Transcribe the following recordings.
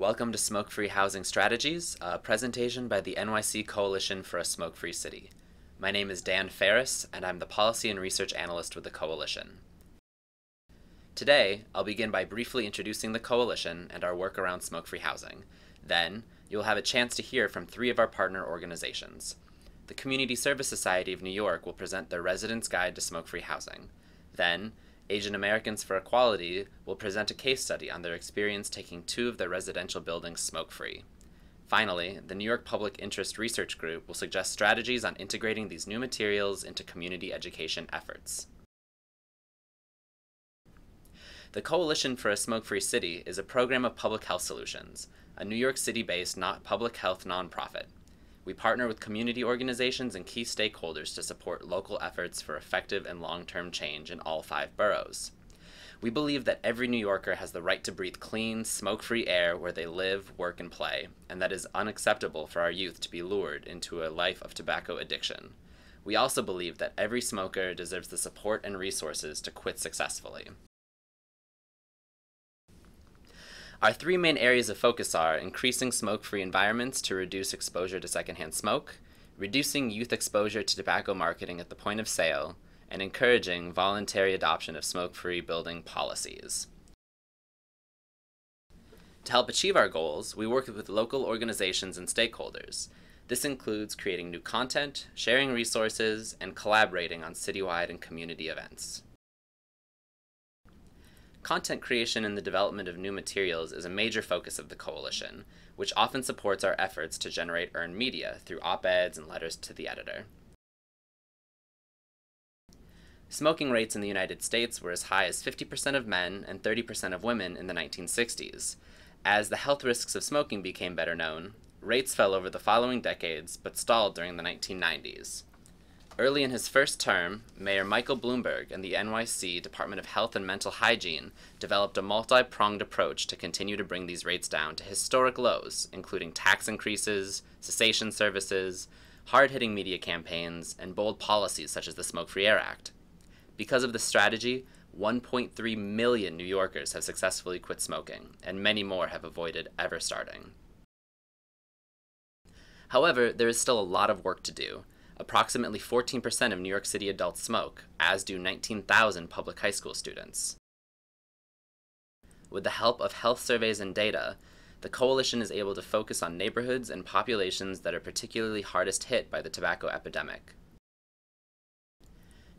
Welcome to Smoke Free Housing Strategies, a presentation by the NYC Coalition for a Smoke Free City. My name is Dan Ferris, and I'm the Policy and Research Analyst with the Coalition. Today, I'll begin by briefly introducing the Coalition and our work around smoke free housing. Then, you'll have a chance to hear from three of our partner organizations. The Community Service Society of New York will present their Residents' Guide to Smoke Free Housing. Then, Asian Americans for Equality will present a case study on their experience taking two of their residential buildings smoke free. Finally, the New York Public Interest Research Group will suggest strategies on integrating these new materials into community education efforts. The Coalition for a Smoke Free City is a program of public health solutions, a New York City based not public health nonprofit. We partner with community organizations and key stakeholders to support local efforts for effective and long term change in all five boroughs. We believe that every New Yorker has the right to breathe clean, smoke free air where they live, work, and play, and that is unacceptable for our youth to be lured into a life of tobacco addiction. We also believe that every smoker deserves the support and resources to quit successfully. Our three main areas of focus are increasing smoke free environments to reduce exposure to secondhand smoke, reducing youth exposure to tobacco marketing at the point of sale, and encouraging voluntary adoption of smoke free building policies. To help achieve our goals, we work with local organizations and stakeholders. This includes creating new content, sharing resources, and collaborating on citywide and community events. Content creation and the development of new materials is a major focus of the Coalition, which often supports our efforts to generate earned media through op eds and letters to the editor. Smoking rates in the United States were as high as 50% of men and 30% of women in the 1960s. As the health risks of smoking became better known, rates fell over the following decades but stalled during the 1990s. Early in his first term, Mayor Michael Bloomberg and the NYC Department of Health and Mental Hygiene developed a multi pronged approach to continue to bring these rates down to historic lows, including tax increases, cessation services, hard hitting media campaigns, and bold policies such as the Smoke Free Air Act. Because of this strategy, 1.3 million New Yorkers have successfully quit smoking, and many more have avoided ever starting. However, there is still a lot of work to do Approximately 14% of New York City adults smoke, as do 19,000 public high school students. With the help of health surveys and data, the coalition is able to focus on neighborhoods and populations that are particularly hardest hit by the tobacco epidemic.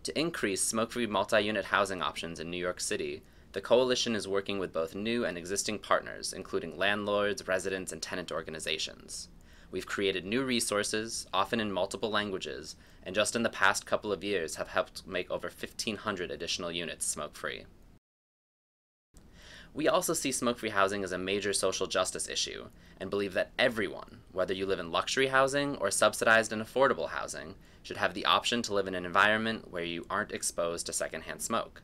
To increase smoke free multi unit housing options in New York City, the coalition is working with both new and existing partners, including landlords, residents, and tenant organizations. We've created new resources, often in multiple languages, and just in the past couple of years have helped make over 1,500 additional units smoke free. We also see smoke free housing as a major social justice issue and believe that everyone, whether you live in luxury housing or subsidized and affordable housing, should have the option to live in an environment where you aren't exposed to secondhand smoke.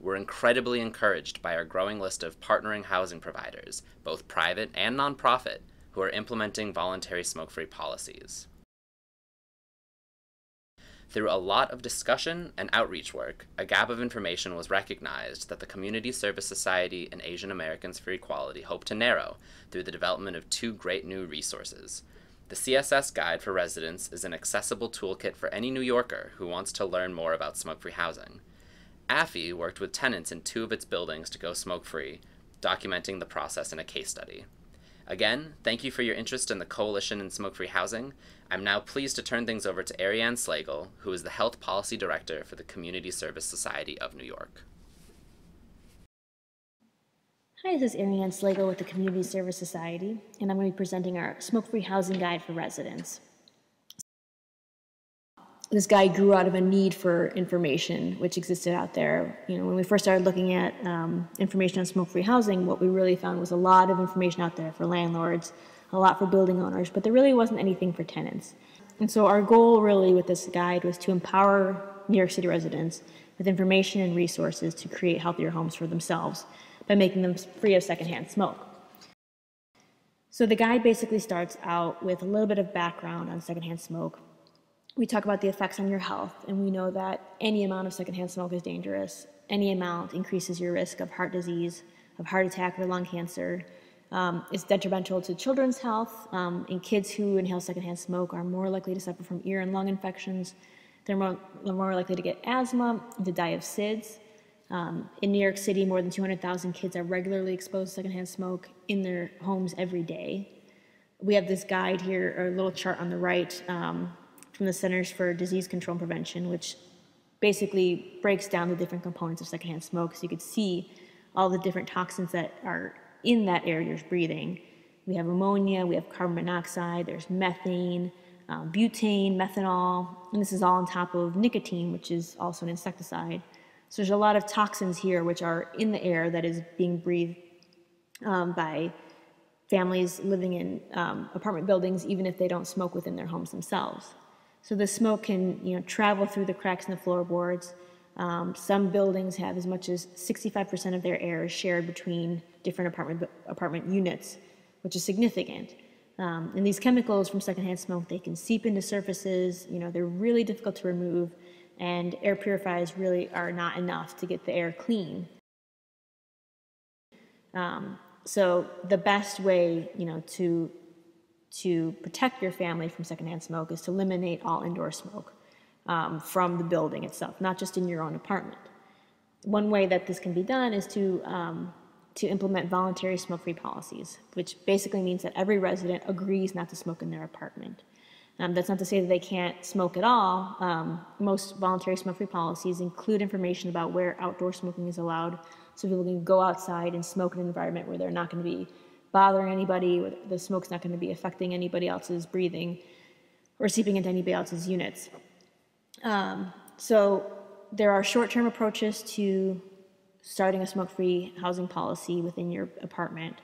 We're incredibly encouraged by our growing list of partnering housing providers, both private and nonprofit, who are implementing voluntary smoke free policies. Through a lot of discussion and outreach work, a gap of information was recognized that the Community Service Society and Asian Americans for Equality hope to narrow through the development of two great new resources. The CSS Guide for Residents is an accessible toolkit for any New Yorker who wants to learn more about smoke free housing. AAFE worked with tenants in two of its buildings to go smoke free, documenting the process in a case study. Again, thank you for your interest in the Coalition in Smoke Free Housing. I'm now pleased to turn things over to Arianne Slagle, who is the Health Policy Director for the Community Service Society of New York. Hi, this is Arianne Slagle with the Community Service Society, and I'm going to be presenting our Smoke Free Housing Guide for Residents this guy grew out of a need for information which existed out there. You know, when we first started looking at um, information on smoke-free housing, what we really found was a lot of information out there for landlords, a lot for building owners, but there really wasn't anything for tenants. And so our goal really with this guide was to empower New York City residents with information and resources to create healthier homes for themselves by making them free of secondhand smoke. So the guide basically starts out with a little bit of background on secondhand smoke, we talk about the effects on your health, and we know that any amount of secondhand smoke is dangerous. Any amount increases your risk of heart disease, of heart attack or lung cancer, Um, it's detrimental to children's health, um, and kids who inhale secondhand smoke are more likely to suffer from ear and lung infections. They're more, they're more likely to get asthma and to die of SIDS. Um, in New York City, more than 200,000 kids are regularly exposed to secondhand smoke in their homes every day. We have this guide here, or a little chart on the right um, from the Centers for Disease Control and Prevention, which basically breaks down the different components of secondhand smoke so you could see all the different toxins that are in that air you're breathing. We have ammonia, we have carbon monoxide, there's methane, um, butane, methanol, and this is all on top of nicotine, which is also an insecticide. So there's a lot of toxins here which are in the air that is being breathed um, by families living in um, apartment buildings, even if they don't smoke within their homes themselves. So the smoke can you know, travel through the cracks in the floorboards. Um, some buildings have as much as 65% of their air is shared between different apartment, apartment units, which is significant. Um, and these chemicals from secondhand smoke, they can seep into surfaces, you know, they're really difficult to remove, and air purifiers really are not enough to get the air clean. Um, so the best way, you know, to to protect your family from secondhand smoke is to eliminate all indoor smoke um, from the building itself, not just in your own apartment. One way that this can be done is to um, to implement voluntary smoke-free policies, which basically means that every resident agrees not to smoke in their apartment. Um, that's not to say that they can't smoke at all. Um, most voluntary smoke-free policies include information about where outdoor smoking is allowed, so people can go outside and smoke in an environment where they're not going to be bothering anybody, the smoke's not going to be affecting anybody else's breathing or seeping into anybody else's units. Um, so there are short-term approaches to starting a smoke-free housing policy within your apartment.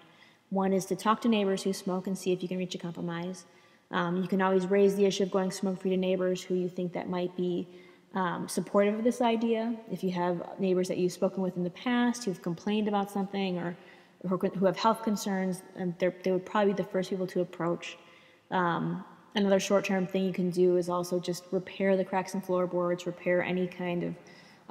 One is to talk to neighbors who smoke and see if you can reach a compromise. Um, you can always raise the issue of going smoke-free to neighbors who you think that might be um, supportive of this idea. If you have neighbors that you've spoken with in the past who've complained about something or who have health concerns, and they would probably be the first people to approach. Um, another short-term thing you can do is also just repair the cracks in floorboards, repair any kind of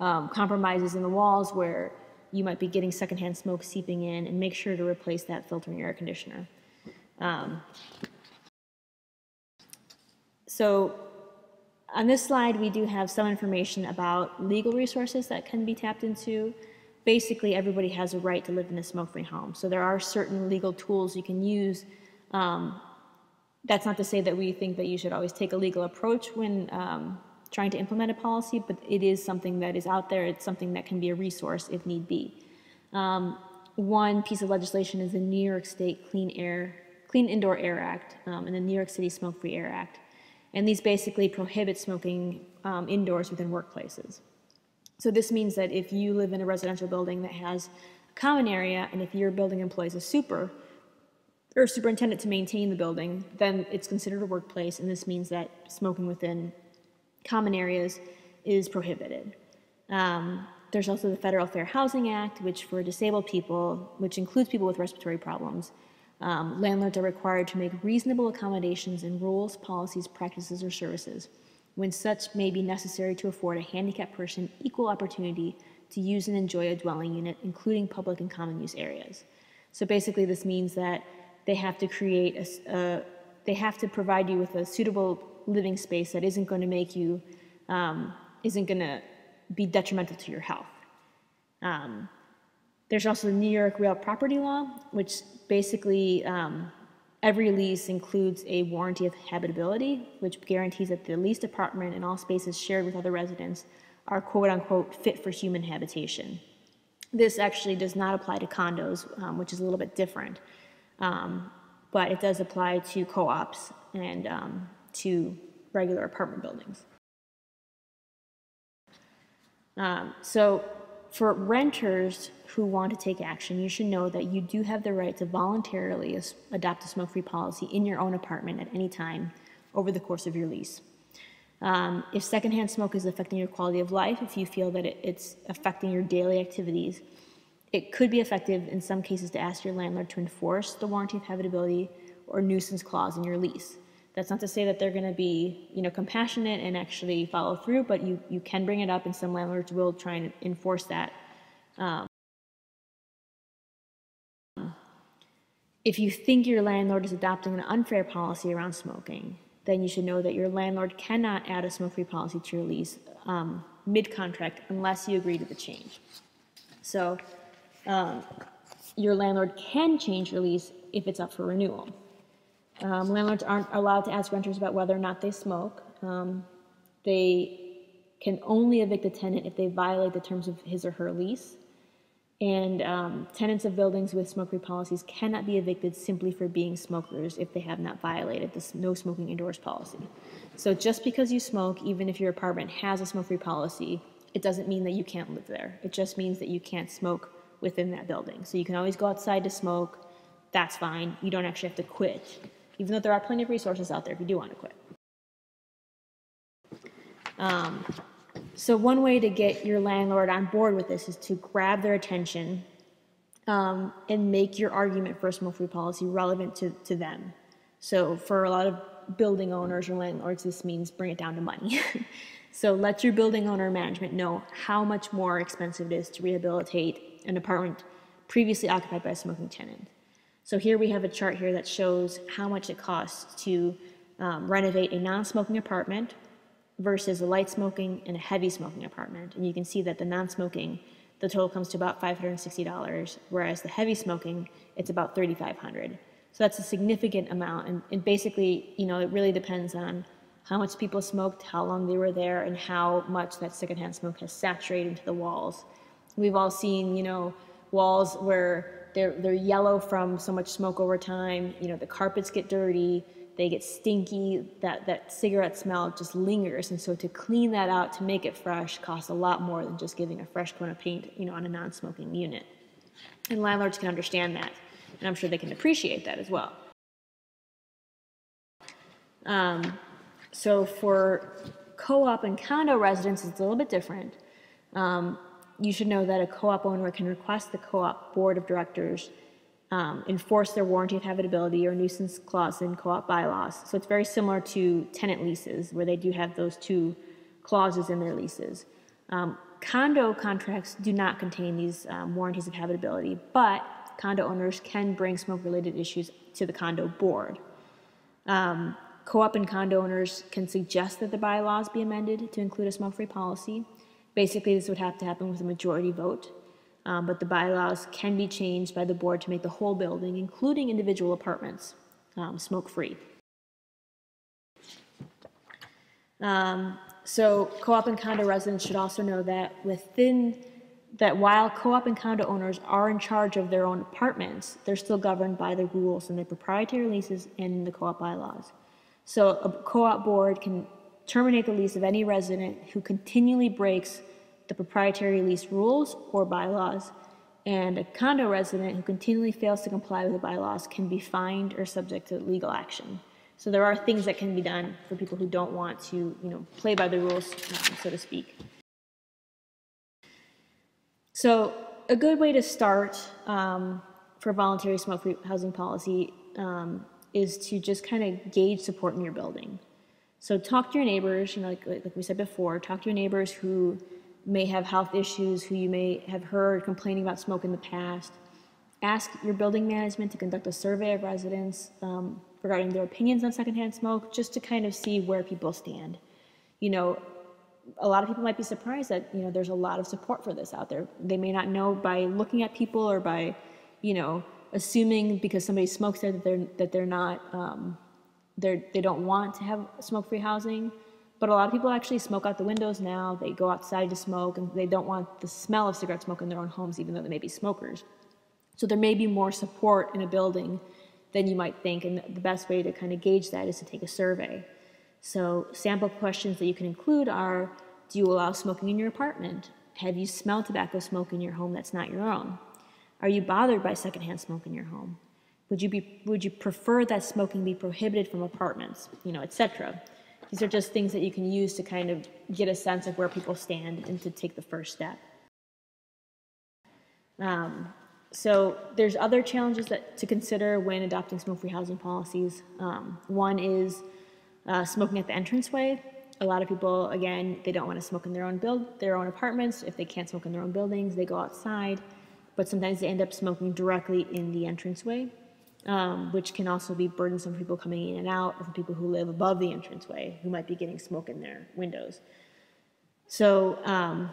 um, compromises in the walls where you might be getting secondhand smoke seeping in, and make sure to replace that filter in your air conditioner. Um, so on this slide, we do have some information about legal resources that can be tapped into basically everybody has a right to live in a smoke-free home. So there are certain legal tools you can use. Um, that's not to say that we think that you should always take a legal approach when um, trying to implement a policy, but it is something that is out there. It's something that can be a resource if need be. Um, one piece of legislation is the New York State Clean Air, Clean Indoor Air Act um, and the New York City Smoke-Free Air Act. And these basically prohibit smoking um, indoors within workplaces. So this means that if you live in a residential building that has a common area, and if your building employs a super or superintendent to maintain the building, then it's considered a workplace, and this means that smoking within common areas is prohibited. Um, there's also the Federal Fair Housing Act, which for disabled people, which includes people with respiratory problems, um, landlords are required to make reasonable accommodations in rules, policies, practices, or services when such may be necessary to afford a handicapped person equal opportunity to use and enjoy a dwelling unit, including public and common use areas. So basically, this means that they have to create a, they have to provide you with a suitable living space that isn't going to make you, um, isn't going to be detrimental to your health. Um, there's also the New York Real Property Law, which basically um, Every lease includes a warranty of habitability, which guarantees that the leased apartment and all spaces shared with other residents are quote unquote fit for human habitation. This actually does not apply to condos, um, which is a little bit different, um, but it does apply to co ops and um, to regular apartment buildings. Um, so, for renters who want to take action, you should know that you do have the right to voluntarily adopt a smoke free policy in your own apartment at any time over the course of your lease. Um, if secondhand smoke is affecting your quality of life, if you feel that it, it's affecting your daily activities, it could be effective in some cases to ask your landlord to enforce the warranty of habitability or nuisance clause in your lease. That's not to say that they're going to be, you know, compassionate and actually follow through, but you, you can bring it up, and some landlords will try and enforce that. Um, if you think your landlord is adopting an unfair policy around smoking, then you should know that your landlord cannot add a smoke-free policy to your lease um, mid-contract unless you agree to the change. So um, your landlord can change your lease if it's up for renewal. Um, landlords aren't allowed to ask renters about whether or not they smoke. Um, they can only evict a tenant if they violate the terms of his or her lease. And um, tenants of buildings with smoke-free policies cannot be evicted simply for being smokers if they have not violated the no smoking indoors policy. So just because you smoke, even if your apartment has a smoke-free policy, it doesn't mean that you can't live there. It just means that you can't smoke within that building. So you can always go outside to smoke. That's fine. You don't actually have to quit, even though there are plenty of resources out there if you do want to quit. Um, so one way to get your landlord on board with this is to grab their attention um, and make your argument for a smoke-free policy relevant to, to them. So for a lot of building owners or landlords, this means bring it down to money. so let your building owner management know how much more expensive it is to rehabilitate an apartment previously occupied by a smoking tenant. So here we have a chart here that shows how much it costs to um, renovate a non-smoking apartment versus a light smoking and a heavy smoking apartment. And you can see that the non-smoking, the total comes to about $560, whereas the heavy smoking, it's about 3,500. So that's a significant amount. And, and basically, you know, it really depends on how much people smoked, how long they were there, and how much that secondhand smoke has saturated into the walls. We've all seen, you know, walls where they're, they're yellow from so much smoke over time. You know, the carpets get dirty they get stinky, that, that cigarette smell just lingers. And so to clean that out, to make it fresh, costs a lot more than just giving a fresh coat of paint, you know, on a non-smoking unit. And landlords can understand that, and I'm sure they can appreciate that as well. Um, so for co-op and condo residents, it's a little bit different. Um, you should know that a co-op owner can request the co-op board of directors um, enforce their warranty of habitability or nuisance clause in co-op bylaws. So it's very similar to tenant leases, where they do have those two clauses in their leases. Um, condo contracts do not contain these um, warranties of habitability, but condo owners can bring smoke-related issues to the condo board. Um, co-op and condo owners can suggest that the bylaws be amended to include a smoke-free policy. Basically, this would have to happen with a majority vote um, but the bylaws can be changed by the board to make the whole building, including individual apartments, um, smoke-free. Um, so co-op and condo residents should also know that within that while co-op and condo owners are in charge of their own apartments, they're still governed by the rules in their proprietary leases and the co-op bylaws. So a co-op board can terminate the lease of any resident who continually breaks the proprietary lease rules or bylaws, and a condo resident who continually fails to comply with the bylaws can be fined or subject to legal action. So there are things that can be done for people who don't want to, you know, play by the rules, um, so to speak. So a good way to start um, for voluntary smoke-free housing policy um, is to just kind of gauge support in your building. So talk to your neighbors, you know, like, like we said before, talk to your neighbors who may have health issues, who you may have heard complaining about smoke in the past. Ask your building management to conduct a survey of residents um, regarding their opinions on secondhand smoke, just to kind of see where people stand. You know, a lot of people might be surprised that you know there's a lot of support for this out there. They may not know by looking at people or by, you know, assuming because somebody smokes there that they're that they're not um, they're they don't want to have smoke-free housing. But a lot of people actually smoke out the windows now. They go outside to smoke and they don't want the smell of cigarette smoke in their own homes, even though they may be smokers. So there may be more support in a building than you might think. And the best way to kind of gauge that is to take a survey. So sample questions that you can include are, do you allow smoking in your apartment? Have you smelled tobacco smoke in your home that's not your own? Are you bothered by secondhand smoke in your home? Would you, be, would you prefer that smoking be prohibited from apartments, you know, etc.? These are just things that you can use to kind of get a sense of where people stand and to take the first step. Um, so there's other challenges that to consider when adopting smoke-free housing policies. Um, one is uh, smoking at the entranceway. A lot of people, again, they don't want to smoke in their own build, their own apartments. If they can't smoke in their own buildings, they go outside. But sometimes they end up smoking directly in the entranceway. Um, which can also be burdensome for people coming in and out, or for people who live above the entranceway who might be getting smoke in their windows. So, um,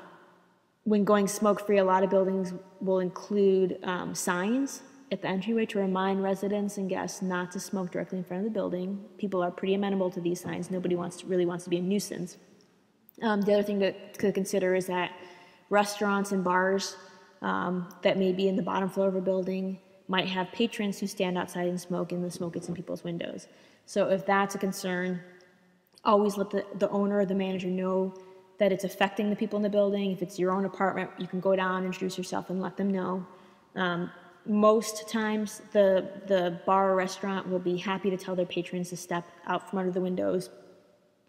when going smoke free, a lot of buildings will include um, signs at the entryway to remind residents and guests not to smoke directly in front of the building. People are pretty amenable to these signs. Nobody wants to, really wants to be a nuisance. Um, the other thing to, to, consider is that restaurants and bars um, that may be in the bottom floor of a building might have patrons who stand outside and smoke, and the smoke gets in people's windows. So if that's a concern, always let the, the owner or the manager know that it's affecting the people in the building. If it's your own apartment, you can go down, introduce yourself, and let them know. Um, most times, the the bar or restaurant will be happy to tell their patrons to step out from under the windows.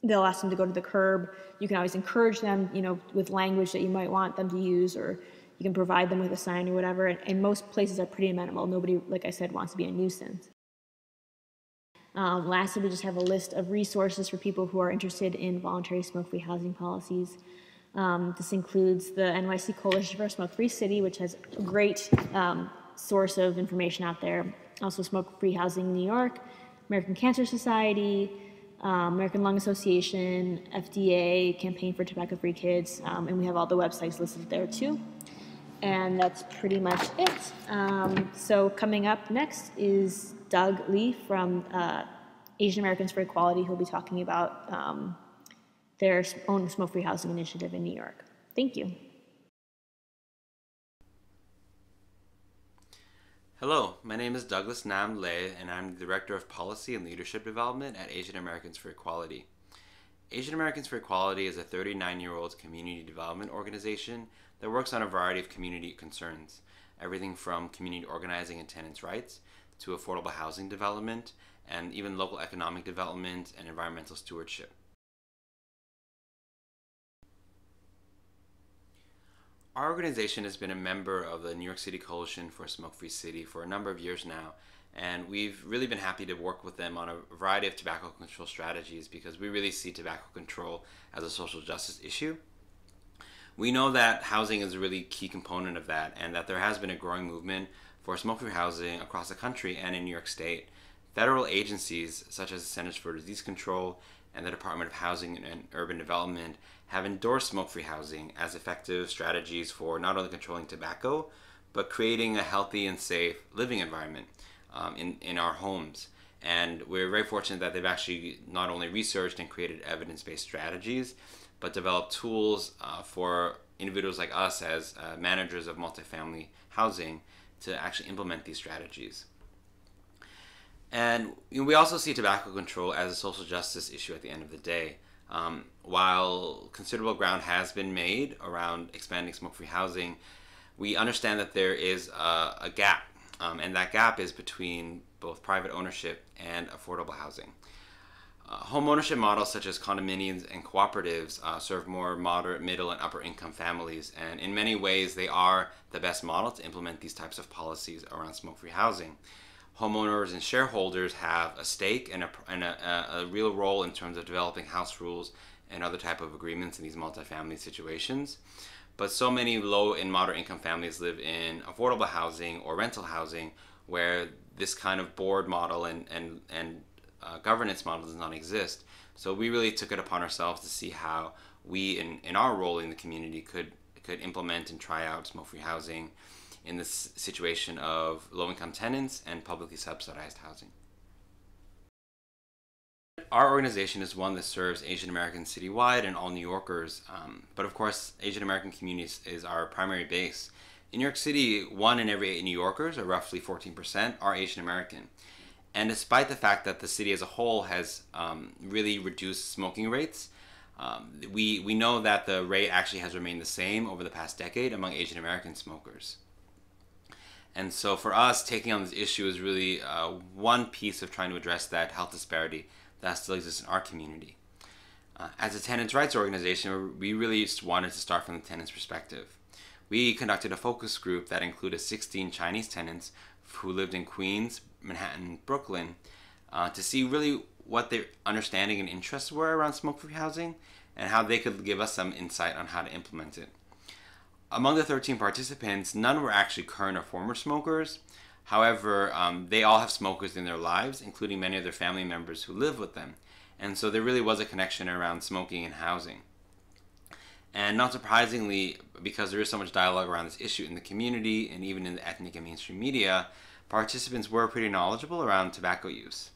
They'll ask them to go to the curb. You can always encourage them, you know, with language that you might want them to use, or you can provide them with a sign or whatever. And, and most places are pretty amenable. Nobody, like I said, wants to be a nuisance. Um, lastly, we just have a list of resources for people who are interested in voluntary smoke-free housing policies. Um, this includes the NYC Coalition for a Smoke-Free City, which has a great um, source of information out there. Also, Smoke-Free Housing in New York, American Cancer Society, um, American Lung Association, FDA, Campaign for Tobacco-Free Kids, um, and we have all the websites listed there too. And that's pretty much it. Um, so coming up next is Doug Le from uh, Asian Americans for Equality, He'll be talking about um, their own smoke-free housing initiative in New York. Thank you. Hello, my name is Douglas Nam Le, and I'm the Director of Policy and Leadership Development at Asian Americans for Equality. Asian Americans for Equality is a 39 year old community development organization that works on a variety of community concerns, everything from community organizing and tenants' rights to affordable housing development and even local economic development and environmental stewardship. Our organization has been a member of the New York City Coalition for a Smoke Free City for a number of years now, and we've really been happy to work with them on a variety of tobacco control strategies because we really see tobacco control as a social justice issue we know that housing is a really key component of that and that there has been a growing movement for smoke-free housing across the country and in New York State. Federal agencies such as the Centers for Disease Control and the Department of Housing and Urban Development have endorsed smoke-free housing as effective strategies for not only controlling tobacco, but creating a healthy and safe living environment um, in, in our homes. And we're very fortunate that they've actually not only researched and created evidence-based strategies, but develop tools uh, for individuals like us as uh, managers of multifamily housing to actually implement these strategies. And you know, we also see tobacco control as a social justice issue at the end of the day. Um, while considerable ground has been made around expanding smoke free housing, we understand that there is a, a gap, um, and that gap is between both private ownership and affordable housing. Uh, home ownership models such as condominiums and cooperatives uh, serve more moderate, middle, and upper income families, and in many ways, they are the best model to implement these types of policies around smoke free housing. Homeowners and shareholders have a stake and, a, and a, a, real role in terms of developing house rules and other type of agreements in these multifamily situations. But so many low and moderate income families live in affordable housing or rental housing where this kind of board model and, and, and uh, governance model does not exist. So we really took it upon ourselves to see how we, in, in our role in the community, could could implement and try out smoke-free housing in this situation of low-income tenants and publicly subsidized housing. Our organization is one that serves Asian Americans citywide and all New Yorkers, um, but of course, Asian American communities is our primary base. In New York City, one in every eight New Yorkers, or roughly 14%, are Asian American. And despite the fact that the city as a whole has um, really reduced smoking rates, um, we, we know that the rate actually has remained the same over the past decade among Asian American smokers. And so for us, taking on this issue is really uh, one piece of trying to address that health disparity that still exists in our community. Uh, as a tenants' rights organization, we really wanted to start from the tenants' perspective. We conducted a focus group that included 16 Chinese tenants who lived in Queens, Manhattan, Brooklyn, uh, to see really what their understanding and interests were around smoke-free housing and how they could give us some insight on how to implement it. Among the 13 participants, none were actually current or former smokers, However, um, they all have smokers in their lives, including many of their family members who live with them. And so there really was a connection around smoking and housing. And not surprisingly, because there is so much dialogue around this issue in the community and even in the ethnic and mainstream media, participants were pretty knowledgeable around tobacco use.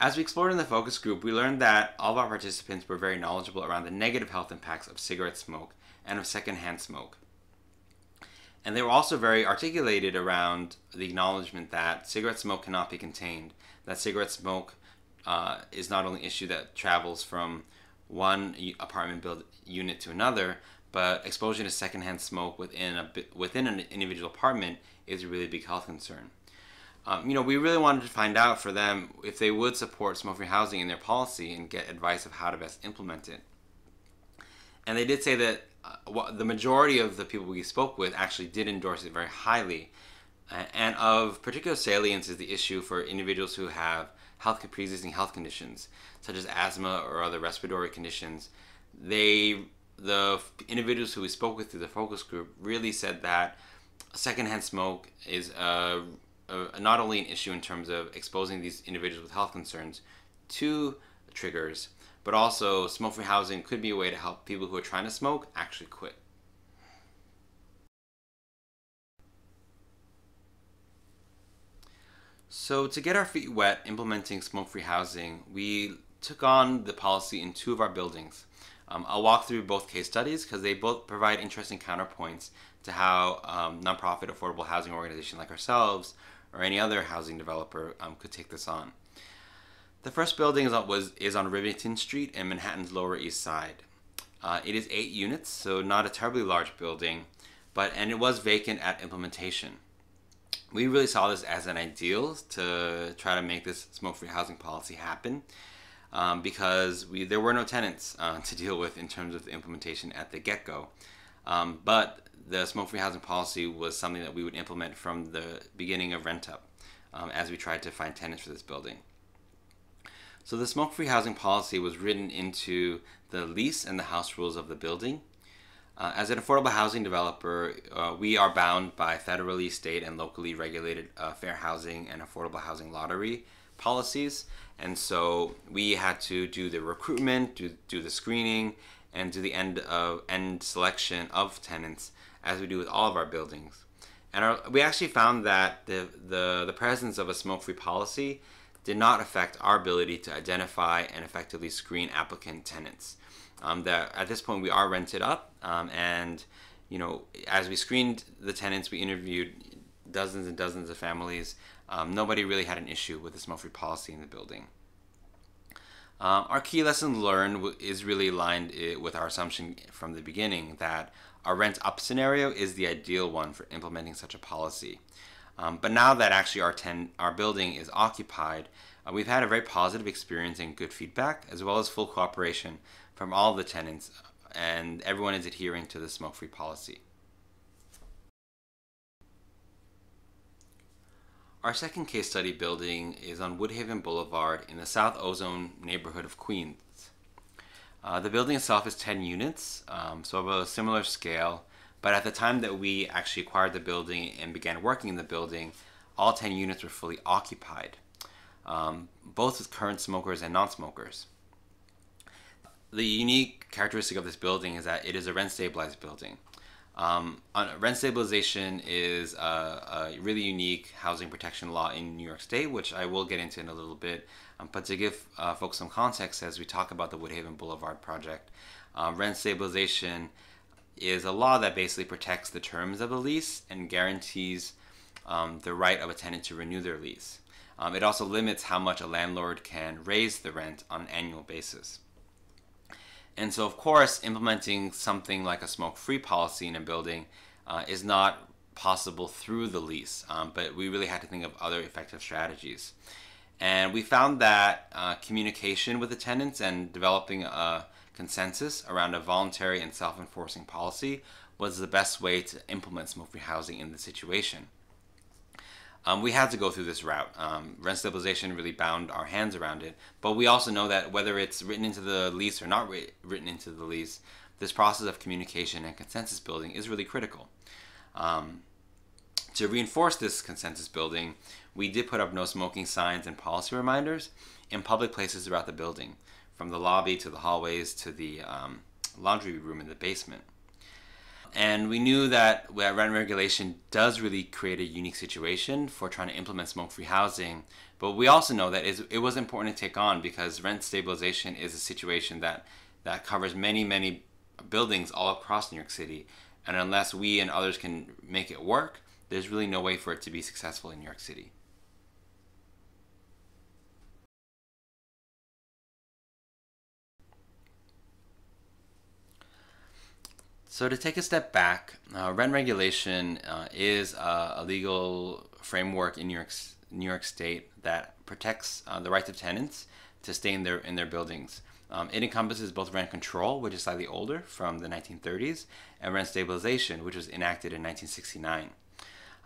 As we explored in the focus group, we learned that all of our participants were very knowledgeable around the negative health impacts of cigarette smoke and of secondhand smoke. And they were also very articulated around the acknowledgement that cigarette smoke cannot be contained, that cigarette smoke uh, is not only an issue that travels from one apartment build unit to another, but exposure to secondhand smoke within a within an individual apartment is a really big health concern. Um, you know, we really wanted to find out for them if they would support smoke-free housing in their policy and get advice of how to best implement it. And they did say that uh, the majority of the people we spoke with actually did endorse it very highly. Uh, and of particular salience is the issue for individuals who have health pre-existing health conditions, such as asthma or other respiratory conditions. They, the individuals who we spoke with through the focus group, really said that secondhand smoke is a, not only an issue in terms of exposing these individuals with health concerns to triggers, but also smoke-free housing could be a way to help people who are trying to smoke actually quit. So to get our feet wet implementing smoke-free housing, we took on the policy in two of our buildings. Um, I'll walk through both case studies because they both provide interesting counterpoints to how um, nonprofit affordable housing organization like ourselves or any other housing developer um, could take this on. The first building is on, was, is on Rivington Street in Manhattan's Lower East Side. Uh, it is eight units, so not a terribly large building, but and it was vacant at implementation. We really saw this as an ideal to try to make this smoke-free housing policy happen, um, because we there were no tenants uh, to deal with in terms of the implementation at the get-go. Um, but the smoke-free housing policy was something that we would implement from the beginning of rent up, um, as we tried to find tenants for this building. So the smoke-free housing policy was written into the lease and the house rules of the building. Uh, as an affordable housing developer, uh, we are bound by federally, state, and locally regulated uh, fair housing and affordable housing lottery policies. And so we had to do the recruitment, do, do the screening, and do the end of end selection of tenants as we do with all of our buildings. And our, we actually found that the, the, the presence of a smoke-free policy did not affect our ability to identify and effectively screen applicant tenants. Um, that at this point we are rented up, um, and you know as we screened the tenants, we interviewed dozens and dozens of families. Um, nobody really had an issue with the smoke-free policy in the building. Um, our key lesson learned is really aligned eh, with our assumption from the beginning that our rent up scenario is the ideal one for implementing such a policy. Um, but now that actually our, ten, our building is occupied, uh, we've had a very positive experience and good feedback, as well as full cooperation from all the tenants, and everyone is adhering to the smoke-free policy. Our second case study building is on Woodhaven Boulevard in the South Ozone neighborhood of Queens. Uh, the building itself is 10 units, um, so of a similar scale, but at the time that we actually acquired the building and began working in the building, all 10 units were fully occupied, um, both with current smokers and non-smokers. The unique characteristic of this building is that it is a rent stabilized building. Um, rent stabilization is a, a, really unique housing protection law in New York State, which I will get into in a little bit. Um, but to give uh, folks some context as we talk about the Woodhaven Boulevard project, um, rent stabilization is a law that basically protects the terms of a lease and guarantees um, the right of a tenant to renew their lease. Um, it also limits how much a landlord can raise the rent on an annual basis. And so, of course, implementing something like a smoke free policy in a building uh, is not possible through the lease, um, but we really had to think of other effective strategies. And we found that uh, communication with the tenants and developing a consensus around a voluntary and self enforcing policy was the best way to implement smoke free housing in the situation. Um, we had to go through this route. Um, rent stabilization really bound our hands around it, but we also know that whether it's written into the lease or not written into the lease, this process of communication and consensus building is really critical. Um, To reinforce this consensus building, we did put up no smoking signs and policy reminders in public places throughout the building, from the lobby to the hallways to the um, laundry room in the basement. And we knew that uh, rent regulation does really create a unique situation for trying to implement smoke free housing. But we also know that it was important to take on because rent stabilization is a situation that, that covers many, many buildings all across New York City. And unless we and others can make it work, there's really no way for it to be successful in New York City. So to take a step back, uh, rent regulation uh, is a, a, legal framework in New York, New York State that protects uh, the rights of tenants to stay in their in their buildings. Um, it encompasses both rent control, which is slightly older from the 1930s, and rent stabilization, which was enacted in 1969.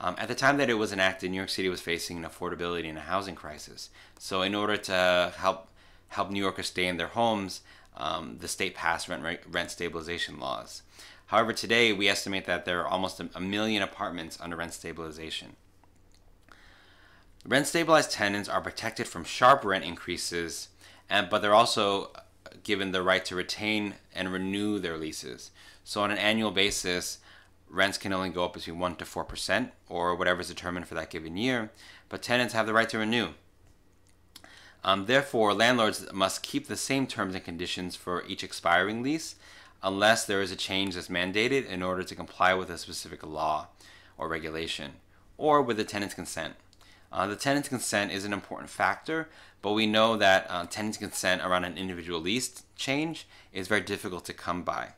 Um, at the time that it was enacted, New York City was facing an affordability and a housing crisis. So, in order to help help New Yorkers stay in their homes, um, the state passed rent rent stabilization laws. However, today we estimate that there are almost a million apartments under rent stabilization. Rent stabilized tenants are protected from sharp rent increases, and, but they're also given the right to retain and renew their leases. So, on an annual basis, rents can only go up between 1% to 4%, or whatever is determined for that given year, but tenants have the right to renew. Um, therefore, landlords must keep the same terms and conditions for each expiring lease unless there is a change that's mandated in order to comply with a specific law or regulation, or with the tenant's consent. Uh, the tenant's consent is an important factor, but we know that uh, tenant's consent around an individual lease change is very difficult to come by.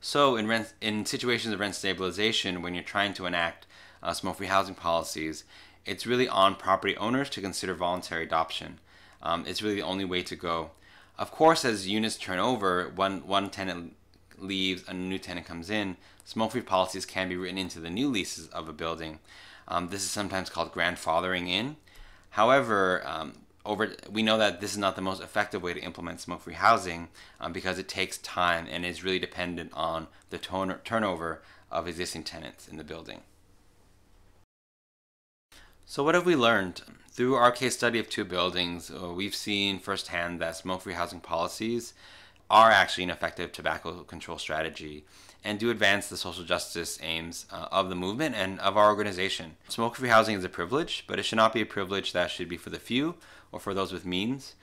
So, in, rent, in situations of rent stabilization, when you're trying to enact uh, smoke free housing policies, it's really on property owners to consider voluntary adoption. Um, it's really the only way to go. Of course, as units turn over, one, one tenant leaves, a new tenant comes in, smoke-free policies can be written into the new leases of a building. Um, this is sometimes called grandfathering in. However, um, over we know that this is not the most effective way to implement smoke-free housing um, because it takes time and is really dependent on the turnover of existing tenants in the building. So what have we learned? Through our case study of two buildings, uh, we've seen firsthand that smoke-free housing policies are actually an effective tobacco control strategy and do advance the social justice aims uh, of the movement and of our organization. Smoke-free housing is a privilege, but it should not be a privilege that should be for the few or for those with means.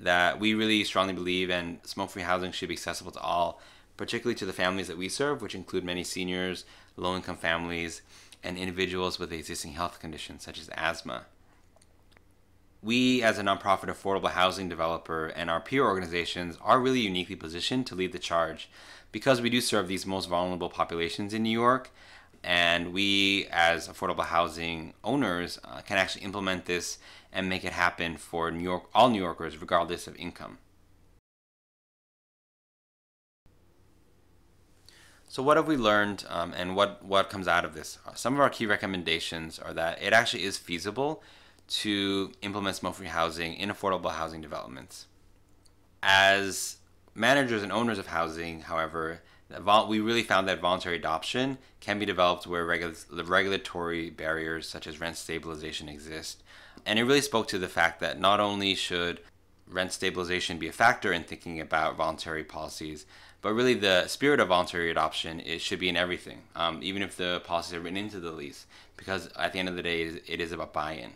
That we really strongly believe and smoke-free housing should be accessible to all, particularly to the families that we serve, which include many seniors, low-income families, and individuals with existing health conditions such as asthma. We, as a nonprofit affordable housing developer and our peer organizations, are really uniquely positioned to lead the charge because we do serve these most vulnerable populations in New York. And we, as affordable housing owners, uh, can actually implement this and make it happen for New York, all New Yorkers, regardless of income. So what have we learned um, and what, what comes out of this? Some of our key recommendations are that it actually is feasible to implement smoke-free housing in affordable housing developments. As managers and owners of housing, however, we really found that voluntary adoption can be developed where the regulatory barriers such as rent stabilization exist. And it really spoke to the fact that not only should rent stabilization be a factor in thinking about voluntary policies, but really, the spirit of voluntary adoption it should be in everything, um, even if the policies are written into the lease, because at the end of the day, it is about buy-in.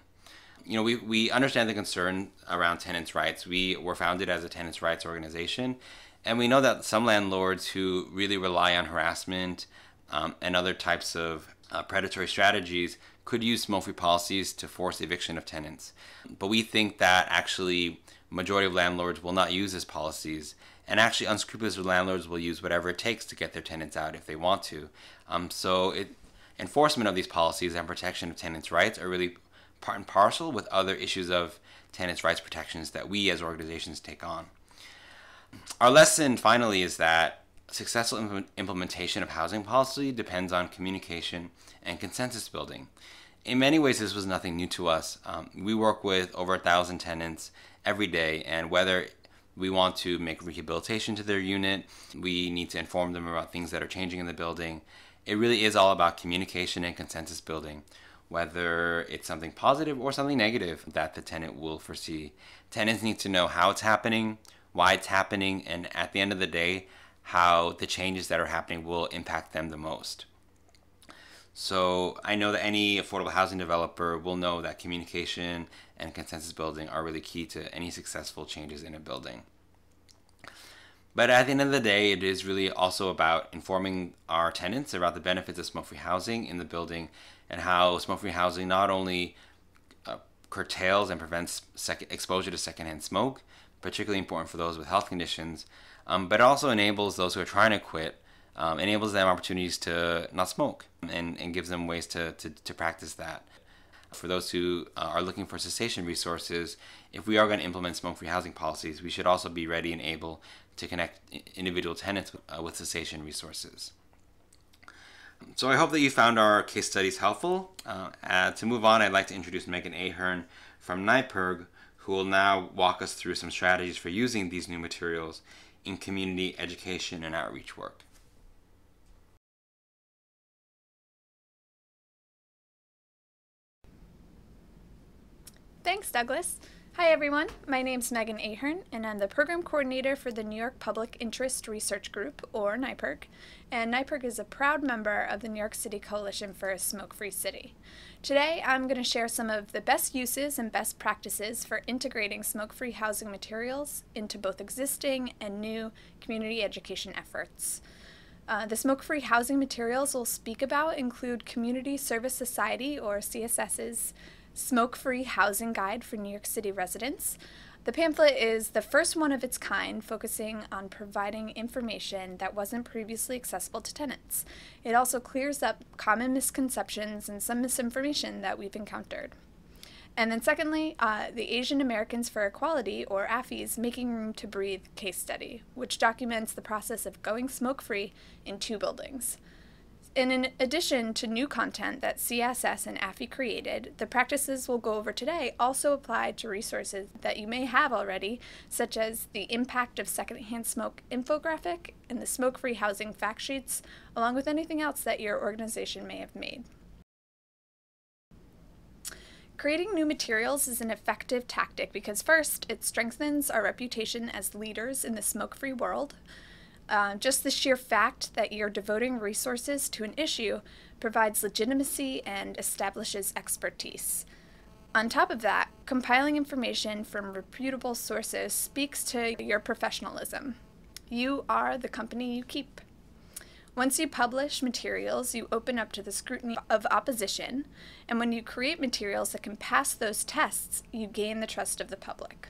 You know, we, we understand the concern around tenants' rights. We were founded as a tenants' rights organization, and we know that some landlords who really rely on harassment um, and other types of uh, predatory strategies could use smoke-free policies to force eviction of tenants. But we think that actually majority of landlords will not use these policies and actually, unscrupulous landlords will use whatever it takes to get their tenants out if they want to. Um, so, it, enforcement of these policies and protection of tenants' rights are really part and parcel with other issues of tenants' rights protections that we as organizations take on. Our lesson finally is that successful implementation of housing policy depends on communication and consensus building. In many ways, this was nothing new to us. Um, we work with over a thousand tenants every day, and whether we want to make rehabilitation to their unit. We need to inform them about things that are changing in the building. it really is all about communication and consensus building, whether it's something positive or something negative that the tenant will foresee. Tenants need to know how it's happening, why it's happening, and at the end of the day, how the changes that are happening will impact them the most. So I know that any affordable housing developer will know that communication and consensus building are really key to any successful changes in a building. But at the end of the day, it is really also about informing our tenants about the benefits of smoke free housing in the building and how smoke free housing not only uh, curtails and prevents sec- exposure to secondhand smoke, particularly important for those with health conditions, um, but also enables those who are trying to quit, um, enables them opportunities to not smoke and, and gives them ways to, to, to practice that. For those who uh, are looking for cessation resources, if we are going to implement smoke free housing policies, we should also be ready and able to connect individual tenants uh, with cessation resources. So I hope that you found our case studies helpful. Uh, uh, to move on, I'd like to introduce Megan Ahearn from NYPIRG, who will now walk us through some strategies for using these new materials in community education and outreach work. Thanks, Douglas. Hi, everyone. My name is Megan Ahearn, and I'm the program coordinator for the New York Public Interest Research Group, or NYPIRG. And NYPIRG is a proud member of the New York City Coalition for a Smoke Free City. Today, I'm going to share some of the best uses and best practices for integrating smoke free housing materials into both existing and new community education efforts. Uh, the smoke free housing materials we'll speak about include Community Service Society, or CSS's Smoke Free Housing Guide for New York City Residents. The pamphlet is the first one of its kind, focusing on providing information that wasn't previously accessible to tenants. It also clears up common misconceptions and some misinformation that we've encountered. And then, secondly, uh, the Asian Americans for Equality, or AAFE's Making Room to Breathe case study, which documents the process of going smoke free in two buildings. In addition to new content that CSS and AAFE created, the practices we'll go over today also apply to resources that you may have already, such as the impact of secondhand smoke infographic and the smoke free housing fact sheets, along with anything else that your organization may have made. Creating new materials is an effective tactic because, first, it strengthens our reputation as leaders in the smoke free world. Uh, just the sheer fact that you're devoting resources to an issue provides legitimacy and establishes expertise. On top of that, compiling information from reputable sources speaks to your professionalism. You are the company you keep. Once you publish materials, you open up to the scrutiny of opposition, and when you create materials that can pass those tests, you gain the trust of the public.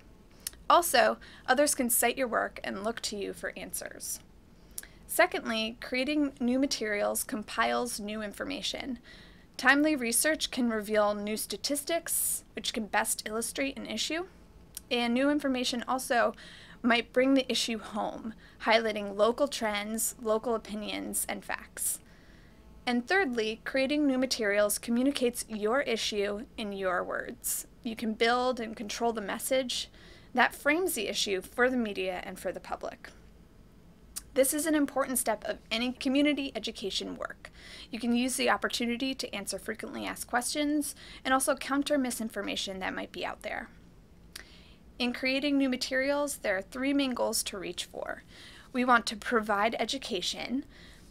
Also, others can cite your work and look to you for answers. Secondly, creating new materials compiles new information. Timely research can reveal new statistics, which can best illustrate an issue. And new information also might bring the issue home, highlighting local trends, local opinions, and facts. And thirdly, creating new materials communicates your issue in your words. You can build and control the message that frames the issue for the media and for the public. This is an important step of any community education work. You can use the opportunity to answer frequently asked questions and also counter misinformation that might be out there. In creating new materials, there are three main goals to reach for. We want to provide education,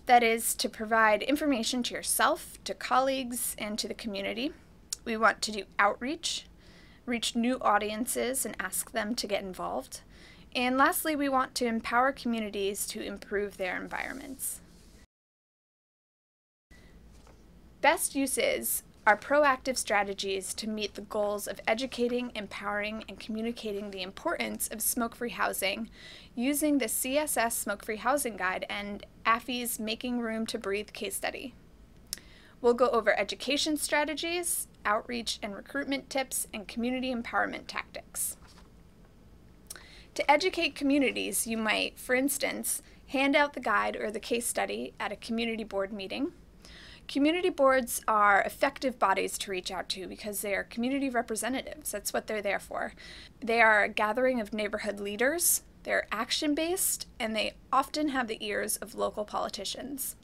that is, to provide information to yourself, to colleagues, and to the community. We want to do outreach, reach new audiences, and ask them to get involved. And lastly, we want to empower communities to improve their environments. Best uses are proactive strategies to meet the goals of educating, empowering, and communicating the importance of smoke free housing using the CSS Smoke Free Housing Guide and AAFE's Making Room to Breathe case study. We'll go over education strategies, outreach and recruitment tips, and community empowerment tactics. To educate communities, you might, for instance, hand out the guide or the case study at a community board meeting. Community boards are effective bodies to reach out to because they are community representatives. That's what they're there for. They are a gathering of neighborhood leaders, they're action based, and they often have the ears of local politicians.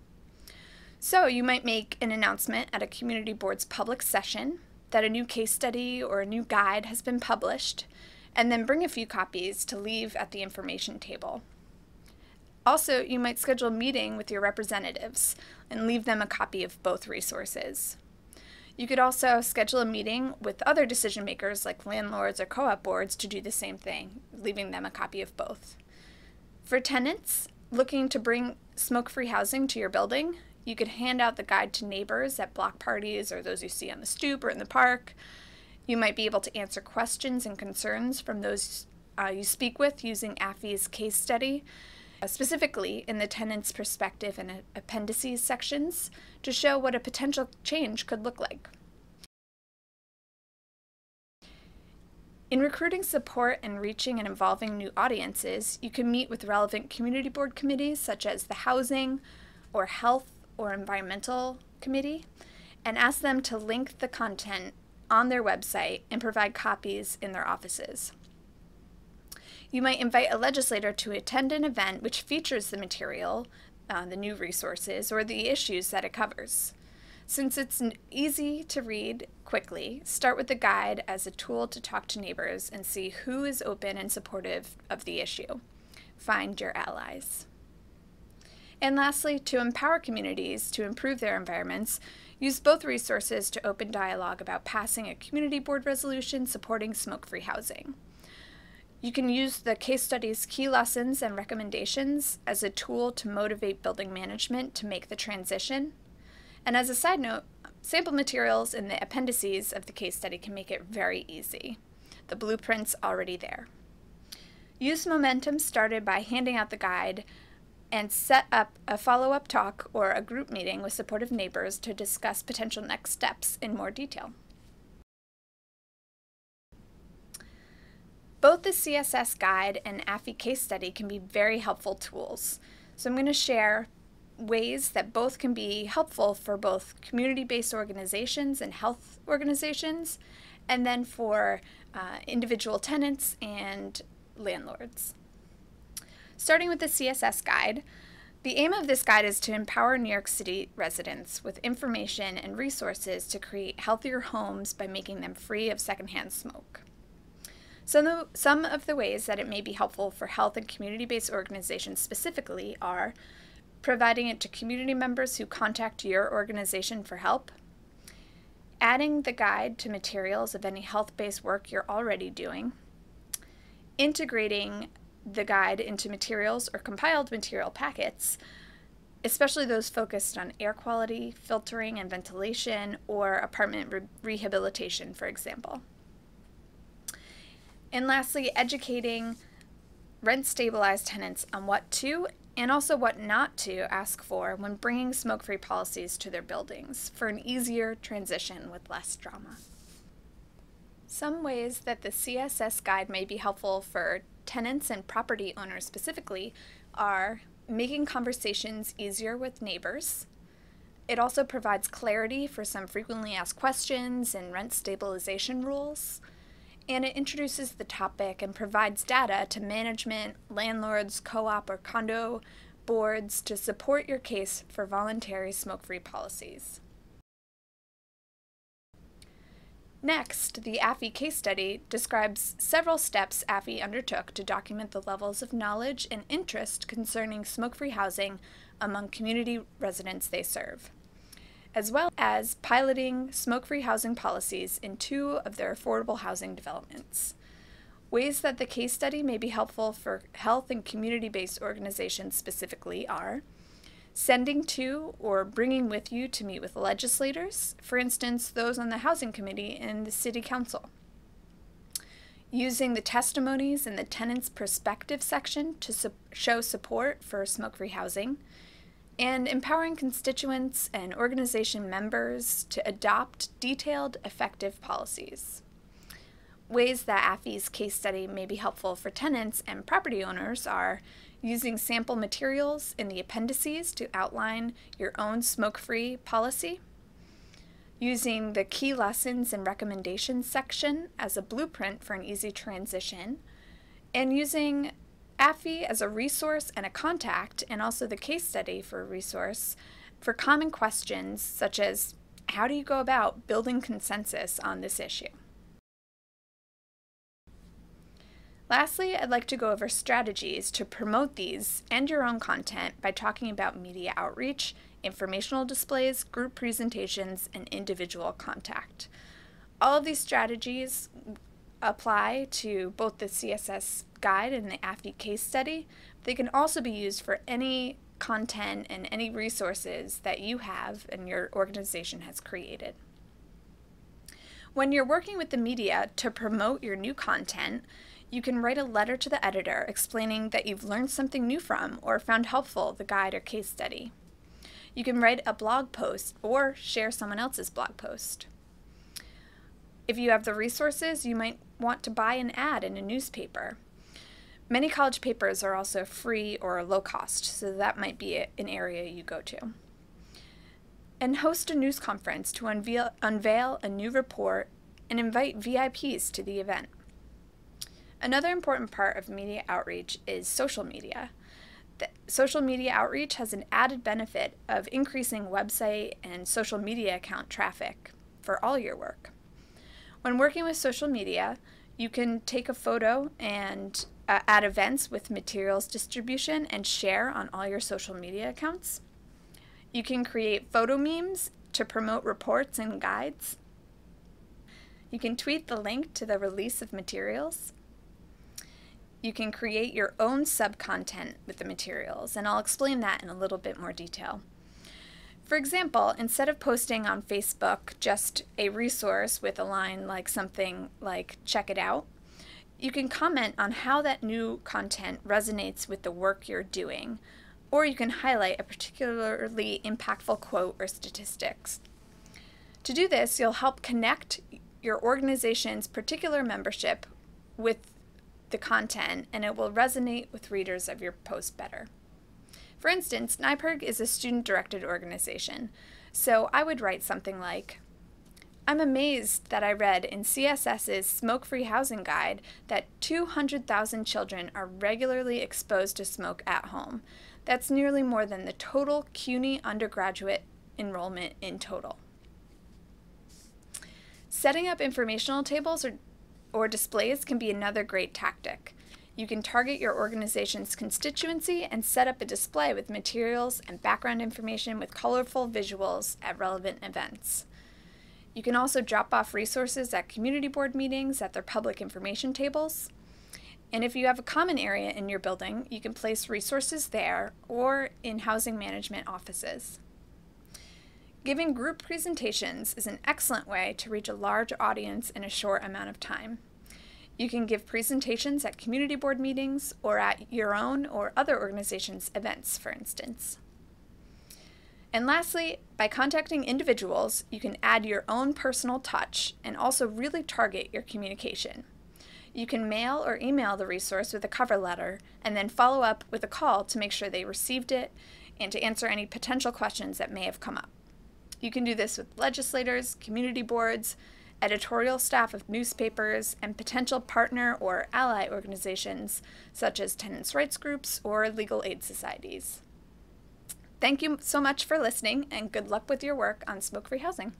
So you might make an announcement at a community board's public session that a new case study or a new guide has been published, and then bring a few copies to leave at the information table. Also, you might schedule a meeting with your representatives and leave them a copy of both resources. You could also schedule a meeting with other decision makers like landlords or co op boards to do the same thing, leaving them a copy of both. For tenants looking to bring smoke free housing to your building, you could hand out the guide to neighbors at block parties or those you see on the stoop or in the park. You might be able to answer questions and concerns from those uh, you speak with using AAFE's case study, uh, specifically in the tenant's perspective and appendices sections, to show what a potential change could look like. In recruiting support and reaching and involving new audiences, you can meet with relevant community board committees such as the Housing or Health or Environmental Committee and ask them to link the content on their website and provide copies in their offices. You might invite a legislator to attend an event which features the material, uh, the new resources, or the issues that it covers. Since it's easy to read quickly, start with the guide as a tool to talk to neighbors and see who is open and supportive of the issue. Find your allies. And lastly, to empower communities to improve their environments, use both resources to open dialogue about passing a community board resolution supporting smoke free housing. You can use the case study's key lessons and recommendations as a tool to motivate building management to make the transition and as a side note, sample materials in the appendices of the case study can make it very easy. The blueprint's already there. Use momentum started by handing out the guide and set up a follow up talk or a group meeting with supportive neighbors to discuss potential next steps in more detail. Both the CSS guide and AAFE case study can be very helpful tools. So I'm going to share ways that both can be helpful for both community based organizations and health organizations, and then for uh, individual tenants and landlords. Starting with the CSS guide, the aim of this guide is to empower New York City residents with information and resources to create healthier homes by making them free of secondhand smoke. So some of the ways that it may be helpful for health and community based organizations specifically are providing it to community members who contact your organization for help, adding the guide to materials of any health based work you're already doing, integrating the guide into materials or compiled material packets, especially those focused on air quality, filtering and ventilation, or apartment re- rehabilitation, for example. And lastly, educating rent stabilized tenants on what to and also what not to ask for when bringing smoke free policies to their buildings for an easier transition with less drama. Some ways that the CSS guide may be helpful for tenants and property owners specifically are making conversations easier with neighbors. It also provides clarity for some frequently asked questions and rent stabilization rules and it introduces the topic and provides data to management, landlords, co op, or condo boards to support your case for voluntary smoke free policies. Next, the AAFE case study describes several steps AAFE undertook to document the levels of knowledge and interest concerning smoke free housing among community residents they serve as well as piloting smoke free housing policies in two of their affordable housing developments. Ways that the case study may be helpful for health and community based organizations specifically are sending to or bringing with you to meet with legislators, for instance, those on the Housing Committee and the City Council. Using the testimonies in the tenant's perspective section to su- show support for smoke free housing and empowering constituents and organization members to adopt detailed, effective policies. Ways that AAFE's case study may be helpful for tenants and property owners are using sample materials in the appendices to outline your own smoke free policy, using the key lessons and recommendations section as a blueprint for an easy transition, and using AAFE as a resource and a contact, and also the case study for a resource for common questions such as how do you go about building consensus on this issue? Lastly, I'd like to go over strategies to promote these and your own content by talking about media outreach, informational displays, group presentations, and individual contact. All of these strategies apply to both the CSS guide and the AAFE case study. They can also be used for any content and any resources that you have and your organization has created. When you're working with the media to promote your new content, you can write a letter to the editor explaining that you've learned something new from or found helpful the guide or case study. You can write a blog post or share someone else's blog post. If you have the resources, you might want to buy an ad in a newspaper. Many college papers are also free or low cost, so that might be an area you go to. And host a news conference to unveil, unveil a new report and invite VIPs to the event. Another important part of media outreach is social media. The social media outreach has an added benefit of increasing website and social media account traffic for all your work. When working with social media, you can take a photo and uh, add events with materials distribution and share on all your social media accounts. You can create photo memes to promote reports and guides. You can tweet the link to the release of materials. You can create your own sub-content with the materials, and I'll explain that in a little bit more detail. For example, instead of posting on Facebook just a resource with a line like something like check it out, you can comment on how that new content resonates with the work you're doing, or you can highlight a particularly impactful quote or statistics. To do this, you'll help connect your organization's particular membership with the content and it will resonate with readers of your post better. For instance, NYPIRG is a student directed organization, so I would write something like I'm amazed that I read in CSS's Smoke Free Housing Guide that 200,000 children are regularly exposed to smoke at home. That's nearly more than the total CUNY undergraduate enrollment in total. Setting up informational tables or or displays can be another great tactic. You can target your organization's constituency and set up a display with materials and background information with colorful visuals at relevant events. You can also drop off resources at community board meetings at their public information tables. And if you have a common area in your building, you can place resources there or in housing management offices. Giving group presentations is an excellent way to reach a large audience in a short amount of time. You can give presentations at community board meetings or at your own or other organizations' events, for instance. And lastly, by contacting individuals, you can add your own personal touch and also really target your communication. You can mail or email the resource with a cover letter and then follow up with a call to make sure they received it and to answer any potential questions that may have come up. You can do this with legislators, community boards, editorial staff of newspapers, and potential partner or ally organizations such as tenants' rights groups or legal aid societies. Thank you so much for listening, and good luck with your work on smoke free housing.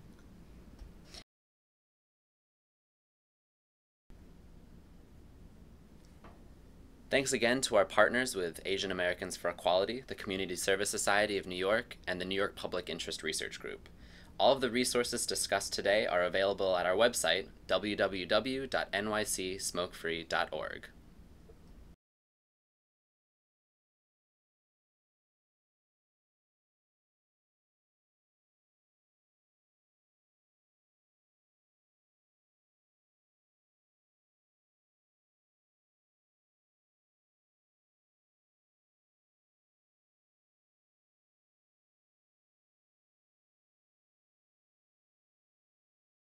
Thanks again to our partners with Asian Americans for Equality, the Community Service Society of New York, and the New York Public Interest Research Group. All of the resources discussed today are available at our website, www.nycsmokefree.org.